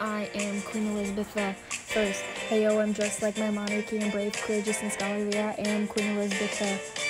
I am Queen Elizabeth I. Hey yo, I'm dressed like my monarchy and brave, courageous, and scholarly. I am Queen Elizabeth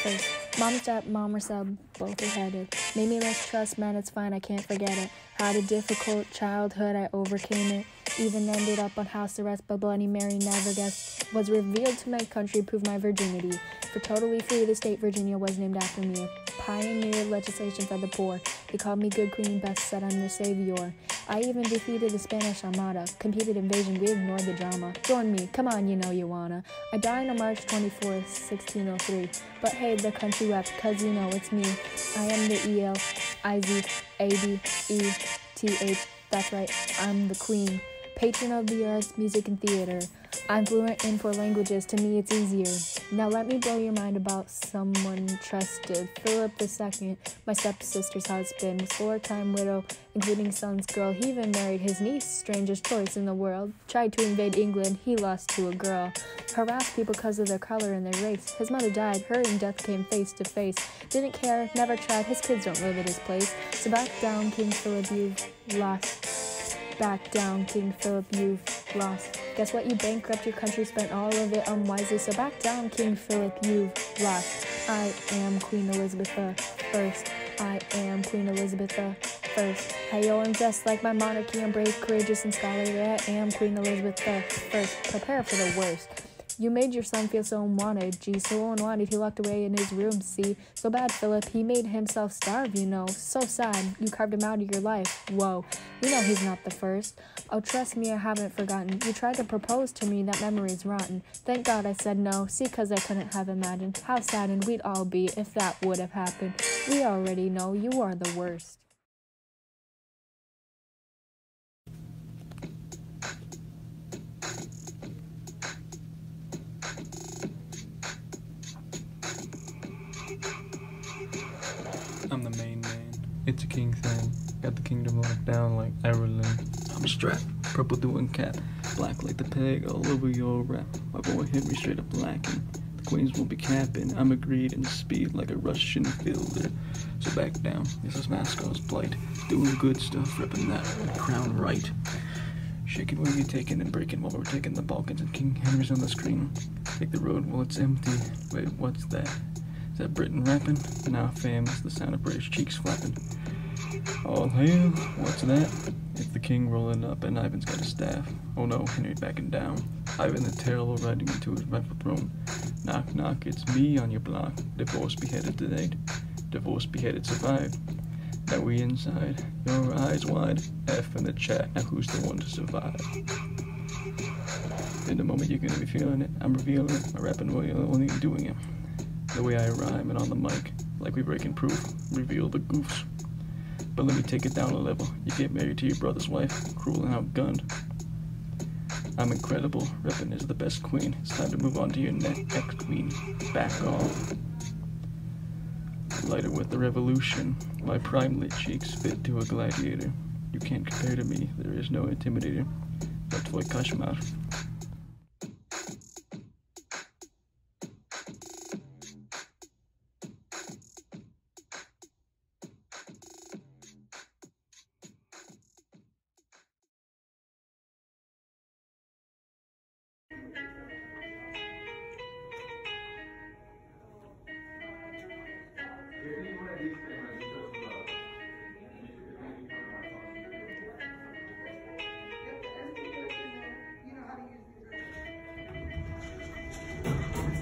I. Mom step, mom or sub, both are headed. Made me less trust, man, it's fine, I can't forget it. Had a difficult childhood, I overcame it. Even ended up on house arrest, but Bloody Mary never guessed. Was revealed to my country, proved my virginity. For totally free, the state Virginia was named after me. Pioneered legislation for the poor. They called me good queen, best said I'm the savior. I even defeated the Spanish Armada. Competed invasion, we ignored the drama. Join me, come on, you know you wanna. I died on March 24th, 1603. But hey, the country wept, cause you know it's me. I am the E L I Z A D E T H. That's right, I'm the queen. Patron of the arts, music, and theater. I'm fluent in four languages, to me it's easier. Now let me blow your mind about someone trusted. Philip II, my stepsister's husband, was four-time widow, including son's girl. He even married his niece, strangest choice in the world. Tried to invade England, he lost to a girl. Harassed people because of their color and their race. His mother died, her and death came face to face. Didn't care, never tried, his kids don't live at his place. So back down, King Philip, you've lost. Back down, King Philip, you've lost. Guess what? You bankrupt your country, spent all of it unwisely. So back down, King Philip, you've lost. I am Queen Elizabeth I. First. I am Queen Elizabeth I. First. Hey yo, I'm dressed like my monarchy. I'm brave, courageous, and scholarly. I am Queen Elizabeth I. First. Prepare for the worst. You made your son feel so unwanted. Gee, so unwanted, he locked away in his room, see? So bad, Philip, he made himself starve, you know. So sad, you carved him out of your life. Whoa, you know he's not the first. Oh, trust me, I haven't forgotten. You tried to propose to me, that memory's rotten. Thank God I said no, see, cause I couldn't have imagined how saddened we'd all be if that would have happened. We already know you are the worst. It's a king thing. Got the kingdom locked down like Ireland. I'm strapped, purple doing cap, black like the peg all over your rap. My boy hit me straight up lacking. The queens won't be capping. I'm agreed in speed like a Russian fielder. So back down. This is Moscow's plight. Doing good stuff, ripping that crown right. Shaking when you're taking and breaking while we're taking the Balkans and King Henry's on the screen. Take the road while it's empty. Wait, what's that? Is that Britain rapping? Nah, fam, it's the sound of British cheeks flapping. All hey, what's that? It's the king rolling up and Ivan's got a staff. Oh no, Henry backing down. Ivan the Terrible riding into his rightful throne. Knock, knock, it's me on your block. Divorce beheaded tonight. Divorce beheaded survived. Now we inside. Your eyes wide. F in the chat. Now who's the one to survive? In the moment you're gonna be feeling it, I'm revealing it. My rapping way only doing it. The way I rhyme and on the mic, like we breaking proof, reveal the goofs. But let me take it down a level. You get married to your brother's wife, cruel and outgunned. I'm incredible. Reppin' is the best queen. It's time to move on to your next queen. Back off. Lighter with the revolution. My prime lit cheeks fit to a gladiator. You can't compare to me. There is no intimidator. That's tvoj koszmar.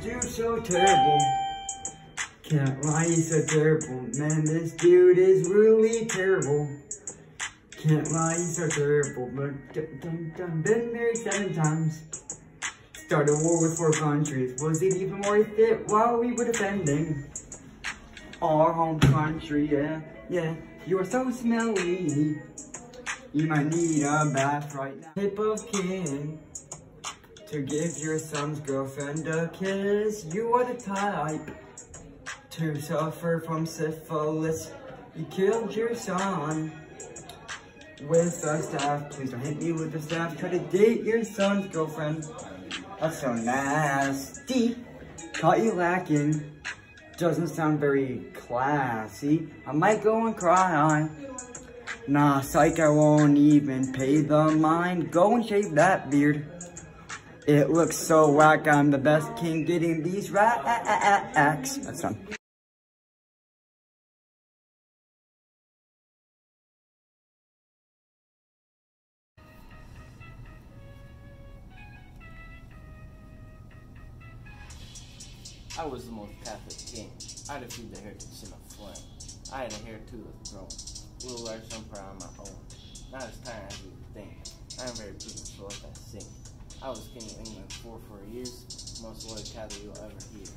Dude so terrible. Can't lie, he's so terrible. Man, this dude is really terrible. Can't lie, he's so terrible. But dun, been married seven times. Started a war with four countries. Was it even worth it while we were defending our home country? Yeah, yeah. You are so smelly. You might need a bath right now. Of kid to give your son's girlfriend a kiss. You are the type to suffer from syphilis. You killed your son with a staff. Please don't hit me with the staff. Try to date your son's girlfriend. That's so nasty. Caught you lacking. Doesn't sound very classy. I might go and cry. On. Nah, psych, I won't even pay the mind. Go and shave that beard. It looks so whack, I'm the best king getting these racks. That's fun. I was the most Catholic king. I defeated the heretics in a flame. I had a heir to the throne. Rule large empire on my own. Not as tired as you think. I am very prudent, so like I sing. I was king of England for four years, most loyal Catholic you'll ever hear.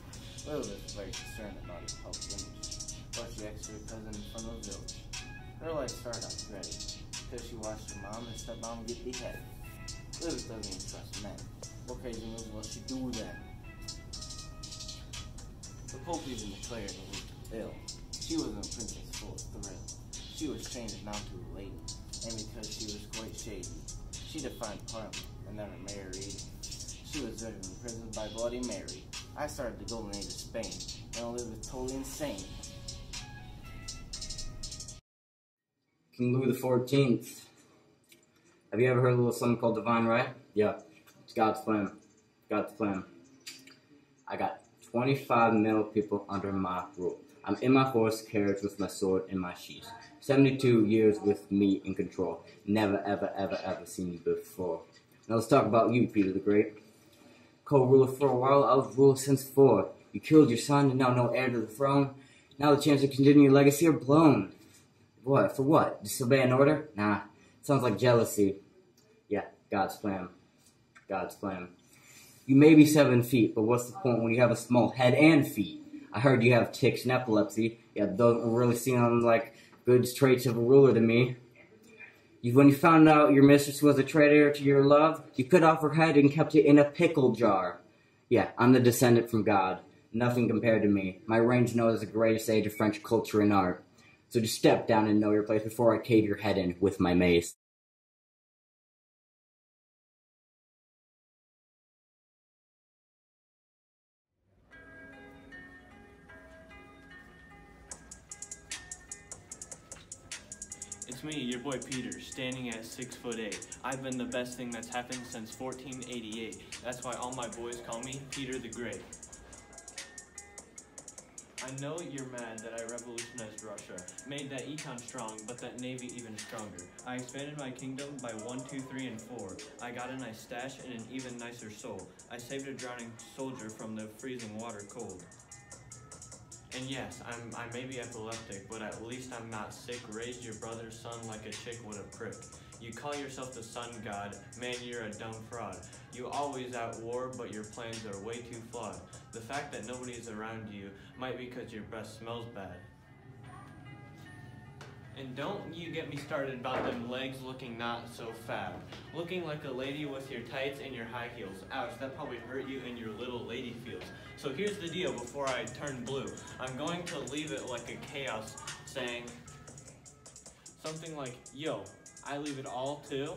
Elizabeth was very concerned about his public image, but she asked cousin from the village. Her life started out ready, because she watched her mom and stepmom get beheaded. Elizabeth doesn't even trust men. What crazy moves will she do then? The Pope even declared her ill. She was a princess full of thrill. She was changed now to a lady, and because she was quite shady, she defined Parliament and never married. She was imprisoned by Bloody Mary. I started the Golden Age of Spain, and Elizabeth totally insane. King Louis Fourteenth. Have you ever heard of a little something called divine right? Yeah, it's God's plan. God's plan. I got 25 male people under my rule. I'm in my horse carriage with my sword in my sheath. 72 years with me in control. Never, ever, ever, ever seen you before. Now let's talk about you, Peter the Great. Co-ruler for a while, I was ruler since four. You killed your son, and now no heir to the throne. Now the chance to continue your legacy are blown. What? For what? Disobey an order? Nah. Sounds like jealousy. Yeah, God's plan. God's plan. You may be seven feet, but what's the point when you have a small head and feet? I heard you have tics and epilepsy. Yeah, those don't really seem like good traits of a ruler to me. You, when you found out your mistress was a traitor to your love, you cut off her head and kept it in a pickle jar. Yeah, I'm the descendant from God. Nothing compared to me. My reign is known as the greatest age of French culture and art. So just step down and know your place before I cave your head in with my mace. Me, your boy Peter, standing at six foot eight. I've been the best thing that's happened since 1488. That's why all my boys call me Peter the Great. I know you're mad that I revolutionized Russia, made that econ strong, but that navy even stronger. I expanded my kingdom by one, two, three, and four. I got a nice stash and an even nicer soul. I saved a drowning soldier from the freezing water cold. And yes, I'm, I may be epileptic, but at least I'm not sick. Raised your brother's son like a chick would a prick. You call yourself the sun god, man, you're a dumb fraud. You always at war, but your plans are way too flawed. The fact that nobody's around you might be because your breath smells bad. And don't you get me started about them legs looking not so fab. Looking like a lady with your tights and your high heels. Ouch, that probably hurt you in your little lady. So here's the deal before I turn blue. I'm going to leave it like a chaos saying something like, yo, I leave it all too.